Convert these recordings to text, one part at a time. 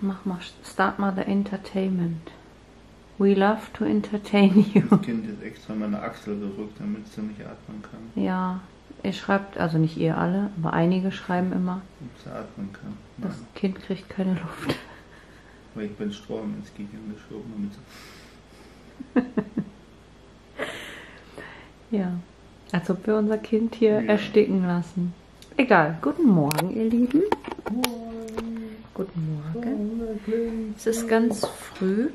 Mach mal, start mal the entertainment. We love to entertain you. Das Kind ist extra meine Achsel gerückt, damit sie nicht atmen kann. Ja, ihr schreibt, also nicht ihr alle, aber einige schreiben immer, Damit sie atmen kann. das Nein. Kind kriegt keine Luft. Weil ich bin Strom ins Gehirn geschoben, damit sie Ja, als ob wir unser Kind hier Ja. ersticken lassen. Egal, guten Morgen, ihr Lieben. Guten Morgen. Es ist ganz früh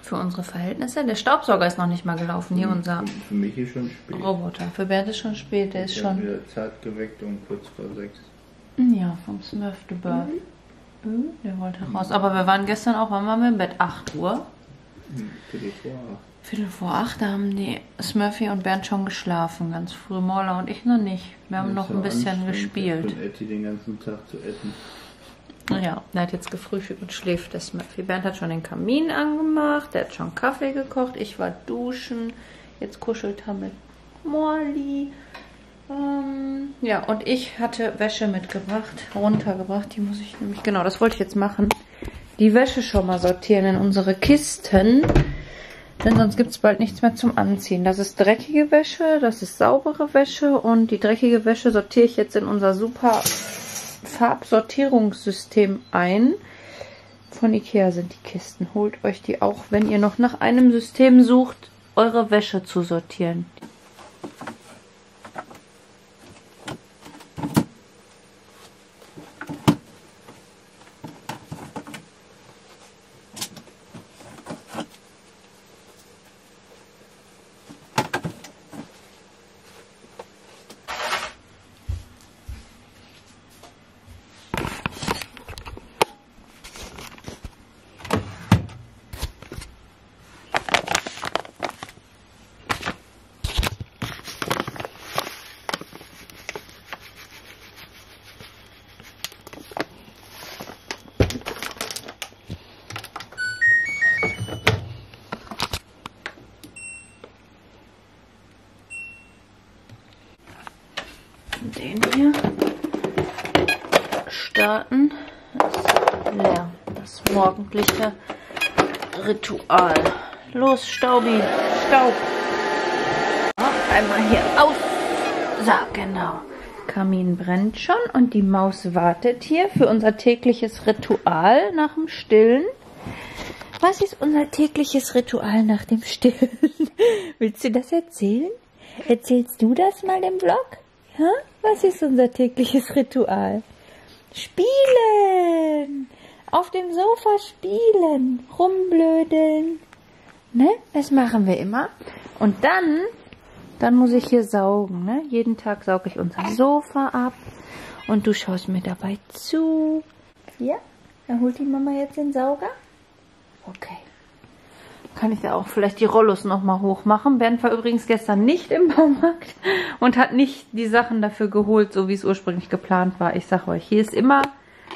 für unsere Verhältnisse. Der Staubsauger ist noch nicht mal gelaufen. Hier unser Für mich ist schon spät. Roboter. Für Bernd ist schon spät, der ist ich schon. wieder zart geweckt um kurz vor sechs. Ja, vom Smurf the Bird. Mhm, Der wollte raus. Aber wir waren gestern auch, wann waren wir im Bett? 8 Uhr. Hm, Viertel vor acht. Viertel vor acht, da haben die Smurfy und Bernd schon geschlafen. Ganz früh. Mola und ich noch nicht. Wir haben noch ein bisschen gespielt. Von Etty den ganzen Tag zu essen. Ja, der hat jetzt gefrühstückt und schläft das Smurfy. Bernd hat schon den Kamin angemacht, der hat schon Kaffee gekocht, ich war duschen, jetzt kuschelt er mit Molly. Ähm, ja, und ich hatte Wäsche mitgebracht, runtergebracht. Die muss ich nämlich, genau, das wollte ich jetzt machen. Die Wäsche schon mal sortieren in unsere Kisten. Denn sonst gibt es bald nichts mehr zum Anziehen. Das ist dreckige Wäsche, das ist saubere Wäsche und die dreckige Wäsche sortiere ich jetzt in unser super Farbsortierungssystem ein. Von Ikea sind die Kisten. Holt euch die auch, wenn ihr noch nach einem System sucht, eure Wäsche zu sortieren. Den hier starten. Das ist leer. Das morgendliche Ritual. Los, Staubi. Staub. Einmal hier aus. So, genau. Kamin brennt schon und die Maus wartet hier für unser tägliches Ritual nach dem Stillen. Was ist unser tägliches Ritual nach dem Stillen? Willst du das erzählen? Erzählst du das mal im Vlog? Ja? Was ist unser tägliches Ritual? Spielen! Auf dem Sofa spielen, rumblödeln. Ne? Das machen wir immer. Und dann, dann muss ich hier saugen. Ne? Jeden Tag sauge ich unser Sofa ab. Und du schaust mir dabei zu. Ja? Dann holt die Mama jetzt den Sauger? Okay. Kann ich da auch vielleicht die Rollos nochmal hochmachen. Bernd war übrigens gestern nicht im Baumarkt und hat nicht die Sachen dafür geholt, so wie es ursprünglich geplant war. Ich sag euch, hier ist immer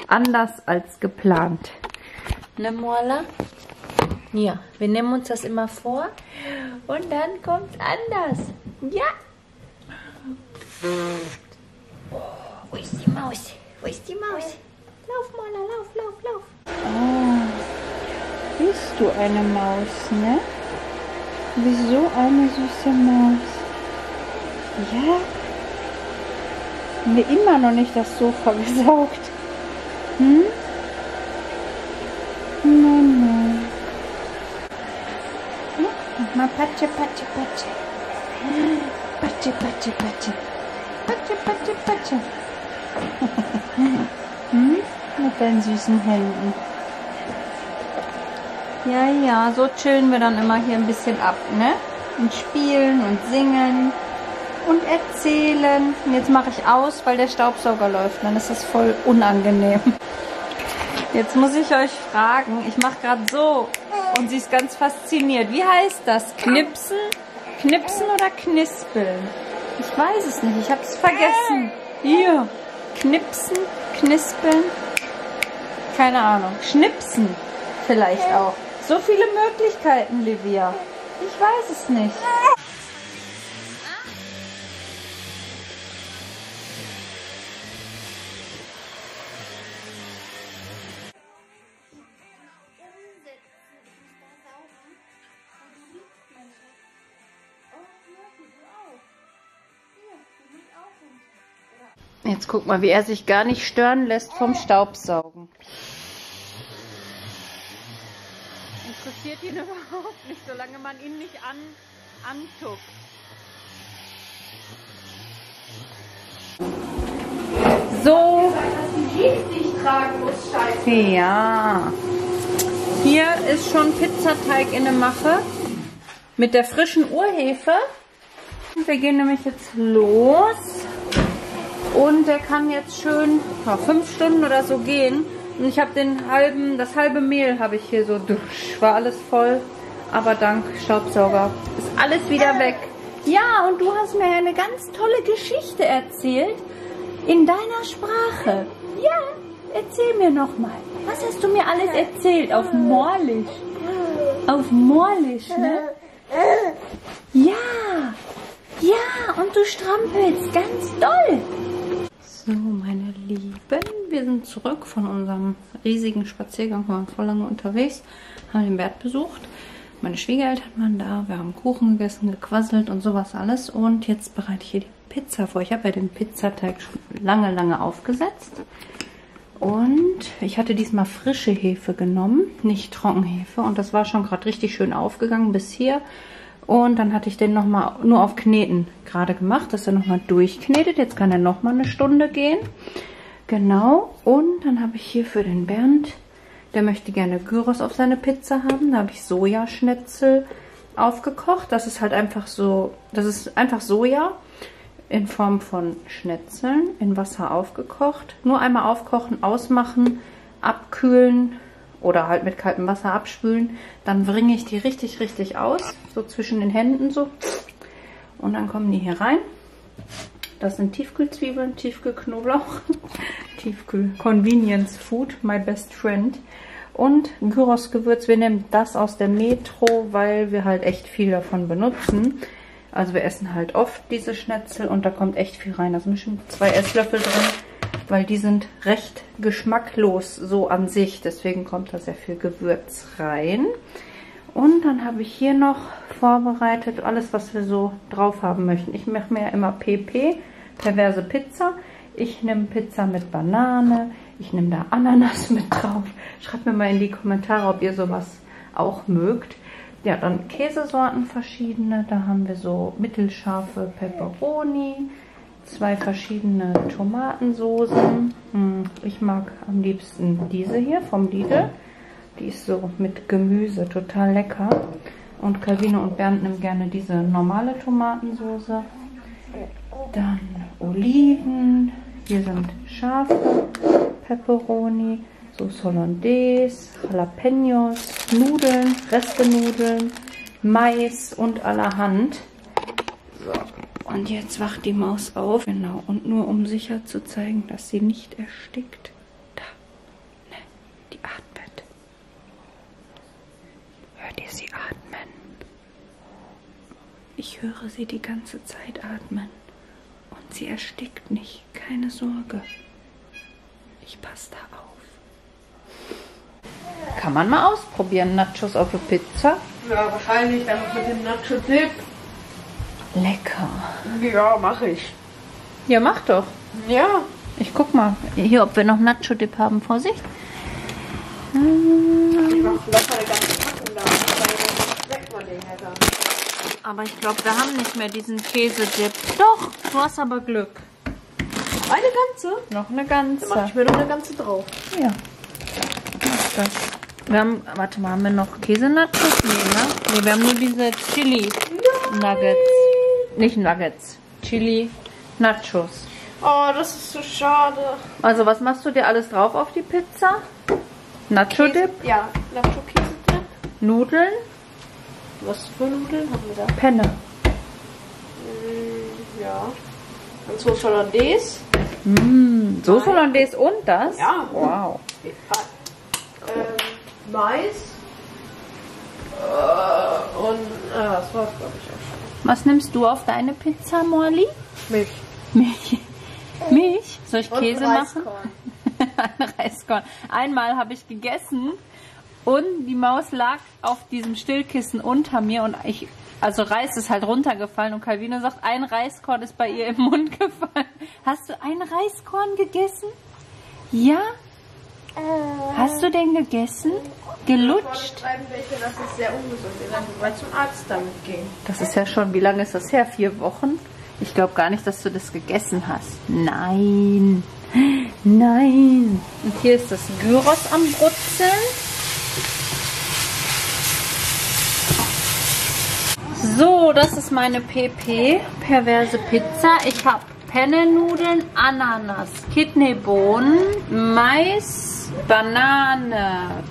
anders als geplant. Ne, Moala? Ja, wir nehmen uns das immer vor und dann kommt's anders. Ja. Oh, wo ist die Maus? Wo ist die Maus? Lauf, Moala, lauf, lauf, lauf. Oh. Bist du eine Maus, ne? Wieso eine süße Maus? Ja? Wir immer noch nicht das Sofa gesaugt? Hm? Nein, nein. Hm? Mal Patsche, Patsche, Patsche. Patsche, Patsche, Patsche. Patsche, Patsche, Patsche. hm? Mit deinen süßen Händen. Ja, ja, so chillen wir dann immer hier ein bisschen ab, ne? Und spielen und singen und erzählen. Und jetzt mache ich aus, weil der Staubsauger läuft. Dann ist das voll unangenehm. Jetzt muss ich euch fragen, ich mache gerade so und sie ist ganz fasziniert. Wie heißt das? Knipsen? Knipsen oder knispeln? Ich weiß es nicht, ich habe es vergessen. Hier. Knipsen, knispeln? Keine Ahnung. Schnipsen vielleicht auch. So viele Möglichkeiten, Livia. Ich weiß es nicht. Jetzt guck mal, wie er sich gar nicht stören lässt vom Staubsaugen. Interessiert ihn überhaupt nicht, solange man ihn nicht an, anguckt. So. Ja. Hier ist schon Pizzateig in der Mache. Mit der frischen Urhefe. Wir gehen nämlich jetzt los. Und der kann jetzt schön ja, fünf Stunden oder so gehen. Und ich habe den halben, das halbe Mehl habe ich hier so. War alles voll. Aber dank Staubsauger ist alles wieder weg. Ja, und du hast mir eine ganz tolle Geschichte erzählt. In deiner Sprache. Ja, erzähl mir noch mal. Was hast du mir alles erzählt? Auf Morlisch. Auf Morlisch, ne? Ja. Ja, und du strampelst ganz doll. Lieben, wir sind zurück von unserem riesigen Spaziergang. Wir waren voll lange unterwegs, haben den Bert besucht. Meine Schwiegereltern waren da, wir haben Kuchen gegessen, gequasselt und sowas alles. Und jetzt bereite ich hier die Pizza vor. Ich habe ja den Pizzateig schon lange, lange aufgesetzt. Und ich hatte diesmal frische Hefe genommen, nicht Trockenhefe. Und das war schon gerade richtig schön aufgegangen bis hier. Und dann hatte ich den nochmal nur auf Kneten gerade gemacht, dass er nochmal durchknetet. Jetzt kann er nochmal eine Stunde gehen. Genau. Und dann habe ich hier für den Bernd der möchte gerne Gyros auf seine Pizza haben. Da habe ich Sojaschnitzel aufgekocht. Das ist halt einfach so, das ist einfach Soja in Form von Schnitzeln in Wasser aufgekocht. Nur einmal aufkochen, ausmachen, abkühlen oder halt mit kaltem Wasser abspülen. Dann bringe ich die richtig, richtig aus. So zwischen den Händen so. Und dann kommen die hier rein. Das sind Tiefkühlzwiebeln, Tiefkühlknoblauch, Tiefkühl Convenience Food, my best friend. Und Gyros-Gewürz, wir nehmen das aus der Metro, weil wir halt echt viel davon benutzen. Also wir essen halt oft diese Schnitzel und da kommt echt viel rein. Da sind schon zwei Esslöffel drin, weil die sind recht geschmacklos so an sich. Deswegen kommt da sehr viel Gewürz rein. Und dann habe ich hier noch vorbereitet alles, was wir so drauf haben möchten. Ich mache mir ja immer PP, perverse Pizza. Ich nehme Pizza mit Banane, ich nehme da Ananas mit drauf. Schreibt mir mal in die Kommentare, ob ihr sowas auch mögt. Ja, dann Käsesorten verschiedene. Da haben wir so mittelscharfe Peperoni, zwei verschiedene Tomatensoßen. Hm, ich mag am liebsten diese hier vom Lidl. Die ist so mit Gemüse total lecker. Und Calvino und Bernd nehmen gerne diese normale Tomatensoße. Dann Oliven. Hier sind scharfe Peperoni, Sauce Hollandaise, Jalapenos, Nudeln, Restenudeln, Mais und allerhand. So, und jetzt wacht die Maus auf. Genau, und nur um sicher zu zeigen, dass sie nicht erstickt. Da, ne, die atmet. Hört ihr sie atmen? Ich höre sie die ganze Zeit atmen. Sie erstickt nicht, keine Sorge. Ich passe da auf. Kann man mal ausprobieren, Nachos auf der Pizza. Ja, wahrscheinlich einfach mit dem Nacho-Dip. Lecker. Ja, mache ich. Ja, mach doch. Ja. Ich guck mal hier, ob wir noch Nacho-Dip haben. Vorsicht. Ich mach locker eine ganze Packung da. Aber dann schmeckt man den ja dann. Aber ich glaube, wir haben nicht mehr diesen Käsedip. Doch, du hast aber Glück. Eine ganze? Noch eine Dann mache ganze. ich mir noch eine ganze drauf. Ja. Mach das. Wir haben, warte mal, haben wir noch Käse-Nachos? Nee, ne? Nee, wir haben nur diese Chili-Nuggets. Nicht Nuggets. Chili-Nachos. Oh, das ist so schade. Also, was machst du dir alles drauf auf die Pizza? Nacho-Dip, Ja, Nacho-Käse-Dip. Nudeln, Was für Nudeln haben wir da? Penne. Mm, ja. Und Sauce Hollandaise. Mm, Soße Hollandaise und das? Ja. Wow. Ähm, Mais. Äh, und, äh, das war's, glaube ich, auch schon. Was nimmst du auf deine Pizza, Morli? Milch. Milch. Milch? Soll ich Und Käse machen? Reiskorn. Ein Reiskorn. Einmal habe ich gegessen und die Maus lag auf diesem Stillkissen unter mir und ich Also Reis ist halt runtergefallen und Calvino sagt, ein Reiskorn ist bei ihr im Mund gefallen. Hast du ein Reiskorn gegessen? Ja? Hast du denn gegessen? Gelutscht? welche, dass es sehr ungesund ist, wir zum Arzt damit gehen. Das ist ja schon, wie lange ist das her? Vier Wochen? Ich glaube gar nicht, dass du das gegessen hast. Nein. Nein. Und hier ist das Gyros am Brutzeln. So, das ist meine PP, perverse Pizza. Ich habe Penne-Nudeln, Ananas, Kidneybohnen, Mais, Banane,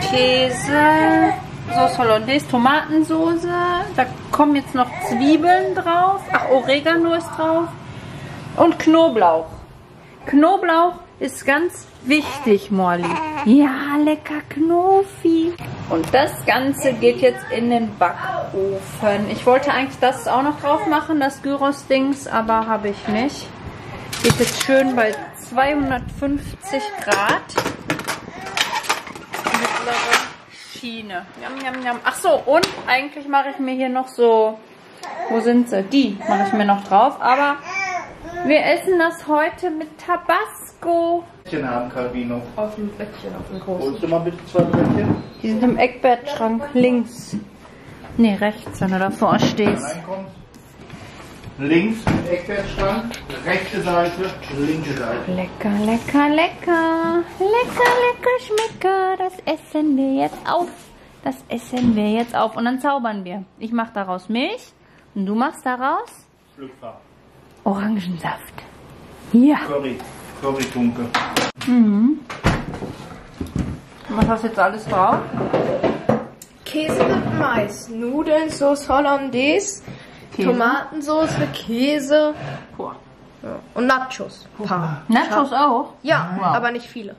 Käse, Sauce Hollandaise, Tomatensoße. Da kommen jetzt noch Zwiebeln drauf. Ach, Oregano ist drauf. Und Knoblauch. Knoblauch ist ganz wichtig, Morli. Ja, lecker Knofi. Und das Ganze geht jetzt in den Backofen. Ich wollte eigentlich das auch noch drauf machen, das Gyros-Dings, aber habe ich nicht. Geht jetzt schön bei 250 Grad. Mittlere Schiene. Yum, yum, yum. Ach so, und eigentlich mache ich mir hier noch so... Wo sind sie? Die mache ich mir noch drauf. Aber wir essen das heute mit Tabasco. Brötchen haben, Calvino. Auf dem Blättchen, auf dem großen. Holst du mal bitte zwei Brötchen? Die sind im Eckbettschrank links. Nee, rechts, wenn du davor stehst. Links im Eckwertschrank, rechte Seite, linke Seite. Lecker, lecker, lecker. Lecker, lecker, schmecker. Das essen wir jetzt auf. Das essen wir jetzt auf. Und dann zaubern wir. Ich mache daraus Milch. Und du machst daraus Schlüpfer. Orangensaft. Ja. Curry. Curry-Tunke. Was hast du jetzt alles drauf? Käse mit Mais, Nudeln, Sauce Hollandaise, Käse. Tomatensoße, Käse Boah. ja. und Nachos. Paar. Nachos auch? Ja, Wow. aber nicht viele.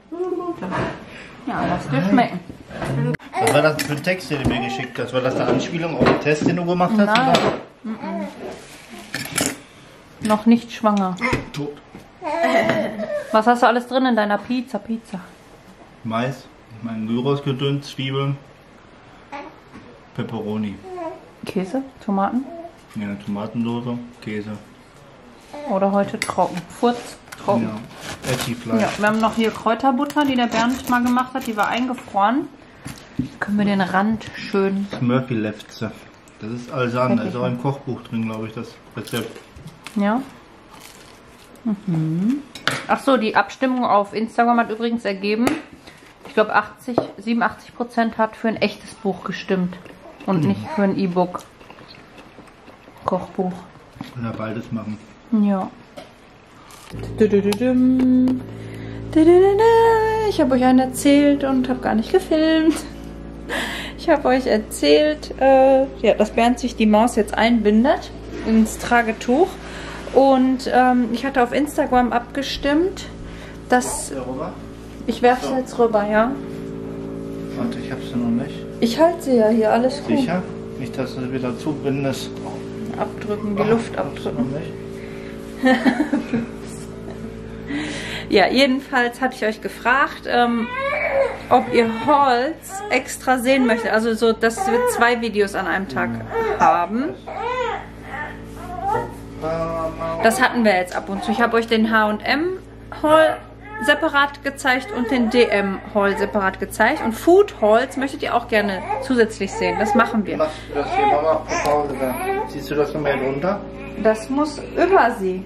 Ja, lass dir schmecken. Was war das für ein Text, den du mir geschickt hast? War das eine Anspielung auf den Test, den du gemacht hast? Nein. Noch nicht schwanger. Tot. Was hast du alles drin in deiner Pizza? Pizza. Mais, mein Gyros gedünnt, Zwiebeln, Pepperoni, Käse, Tomaten ja, eine Tomatensoße, Käse, oder heute trocken. Furz, trocken. ja. Ja, wir haben noch hier Kräuterbutter, die der Bernd mal gemacht hat. Die war eingefroren. Können wir den Rand schön. Murphy-Lefze. Das ist Alsan, da ist auch im Kochbuch drin, glaube ich, das Rezept. Ja. Mhm. Ach so, die Abstimmung auf Instagram hat übrigens ergeben, ich glaube 80, 87 Prozent hat für ein echtes Buch gestimmt und nicht für ein E-Book. Kochbuch. Oder beides machen. Ja. Ich habe euch einen erzählt und habe gar nicht gefilmt. Ich habe euch erzählt, äh, ja, dass Bernd sich die Maus jetzt einbindet ins Tragetuch. Und ähm, ich hatte auf Instagram abgestimmt, dass ich werfe sie jetzt rüber, ja. Warte, ich hab's ja noch nicht. Ich halte sie ja hier, alles gut. Sicher? Nicht, dass du wieder zubindest. Abdrücken, die Luft Hab's abdrücken. noch nicht. Ja, jedenfalls hatte ich euch gefragt, ähm, ob ihr Holz extra sehen möchtet. Also so, dass wir zwei Videos an einem Tag haben. Das hatten wir jetzt ab und zu. Ich habe euch den H&M Haul separat gezeigt und den DM Haul separat gezeigt. Und Food Hauls möchtet ihr auch gerne zusätzlich sehen. Das machen wir. Machst du das hier, Mama, auf Pause da? Siehst du das noch mehr drunter? Das muss über sie.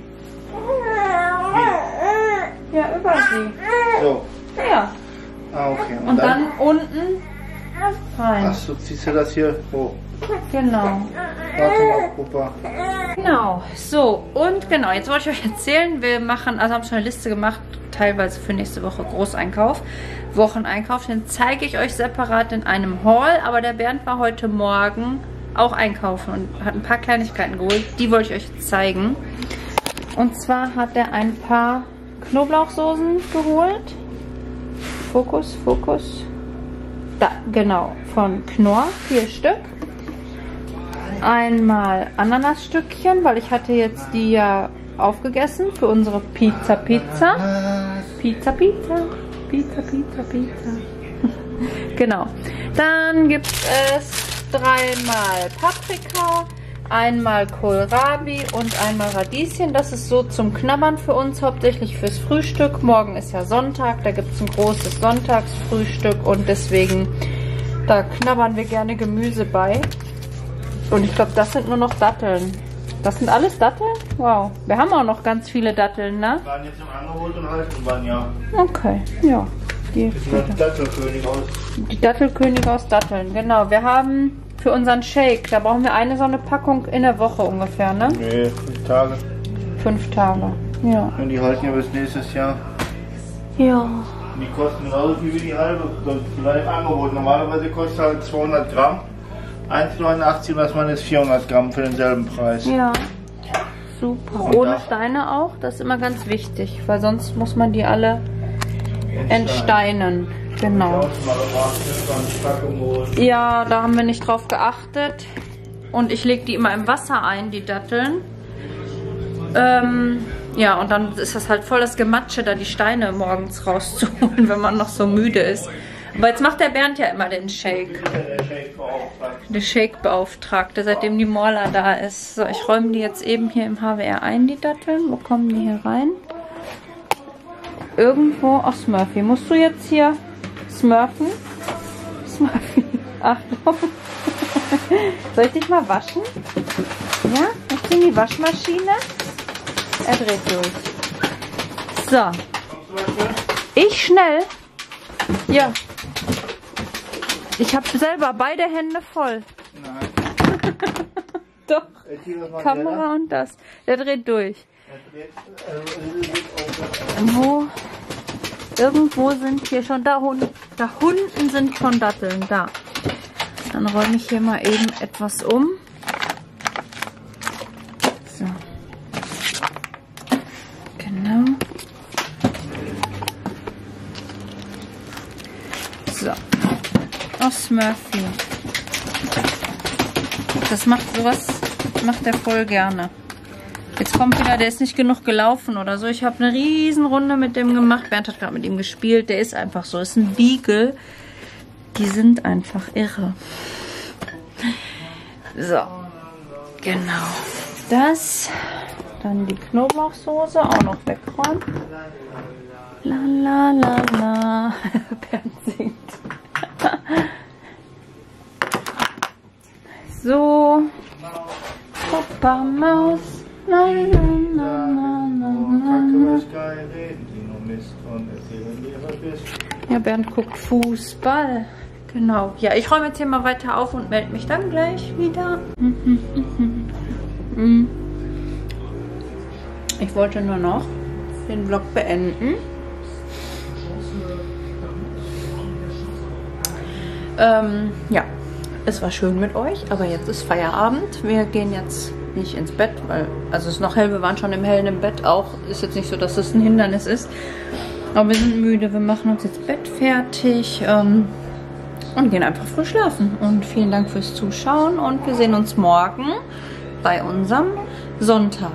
Ja, über sie. So. Ja. Ah, okay. Und dann unten rein. Achso, ziehst du das hier hoch. Genau. Warte mal, Opa. Genau, so und genau, jetzt wollte ich euch erzählen, wir machen, also haben schon eine Liste gemacht, teilweise für nächste Woche Großeinkauf, Wocheneinkauf, den zeige ich euch separat in einem Haul, aber der Bernd war heute Morgen auch einkaufen und hat ein paar Kleinigkeiten geholt, die wollte ich euch zeigen. Und zwar hat er ein paar Knoblauchsoßen geholt. Fokus, Fokus. Da, genau, von Knorr, vier Stück. Einmal Ananasstückchen, weil ich hatte jetzt die ja aufgegessen für unsere Pizza Pizza. Pizza Pizza. Pizza Pizza Pizza. genau. Dann gibt es dreimal Paprika, einmal Kohlrabi und einmal Radieschen. Das ist so zum Knabbern für uns, hauptsächlich fürs Frühstück. Morgen ist ja Sonntag, da gibt es ein großes Sonntagsfrühstück und deswegen, da knabbern wir gerne Gemüse bei. Und ich glaube, das sind nur noch Datteln. Das sind alles Datteln? Wow. Wir haben auch noch ganz viele Datteln, ne? waren jetzt im Angebot und halten waren ja. Okay, ja. Die, Das ist ein Dattelkönig aus. die Dattelkönig aus Datteln, genau. Wir haben für unseren Shake, da brauchen wir eine so eine Packung in der Woche ungefähr, ne? Nee, fünf Tage. Fünf Tage. Ja. Und die halten ja bis nächstes Jahr. Ja. Und die kosten genauso viel wie die halbe. War im Angebot. Normalerweise kostet halt 200 Gramm. 1,89 und das waren jetzt 400 Gramm für denselben Preis. Ja. Super. Und Ohne Steine auch, das ist immer ganz wichtig, weil sonst muss man die alle entsteinen. Genau. Ja, da haben wir nicht drauf geachtet. Und ich lege die immer im Wasser ein, die Datteln. Ähm, ja, und dann ist das halt voll das Gematsche, da die Steine morgens rauszuholen, wenn man noch so müde ist. Aber jetzt macht der Bernd ja immer den Shake. Der Shake-Beauftragte, seitdem die Morla da ist. So, ich räume die jetzt eben hier im HWR ein, die Datteln. Wo kommen die hier rein? Irgendwo. Ach, Smurfy. Musst du jetzt hier smurfen? Smurfy. Achtung. Soll ich dich mal waschen? Ja? Jetzt in die Waschmaschine. Er dreht durch. So. Ich schnell. Ja. Ich habe selber beide Hände voll. Nein. Doch. Kamera und das. Der dreht durch. Wo? Irgendwo sind hier schon da unten. Da unten sind schon Datteln. Da. Dann räume ich hier mal eben etwas um. Smurfy. Das macht sowas, macht er voll gerne. Jetzt kommt wieder, der ist nicht genug gelaufen oder so. Ich habe eine riesen Runde mit dem gemacht. Bernd hat gerade mit ihm gespielt. Der ist einfach so. Ist ein Beagle. Die sind einfach irre. So. Genau. Das. Dann die Knoblauchsoße auch noch wegräumen. La la la la. Bernd singt. So. Papa Maus. La, la, la, la, la, la. Kacke, reden sie nur Mist und erzählen dir, was bist. Ja, Bernd guckt Fußball. Genau. Ja, ich räume jetzt hier mal weiter auf und melde mich dann gleich wieder. Mhm. Ich wollte nur noch den Vlog beenden. Ähm, ja, es war schön mit euch, aber jetzt ist Feierabend. Wir gehen jetzt nicht ins Bett, weil, also es ist noch hell, wir waren schon im Hellen im Bett auch. Ist jetzt nicht so, dass es ein Hindernis ist. Aber wir sind müde, wir machen uns jetzt Bett fertig ähm, und gehen einfach früh schlafen. Und vielen Dank fürs Zuschauen und wir sehen uns morgen bei unserem Sonntag.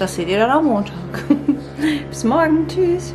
Das seht ihr dann am Montag. Bis morgen, tschüss.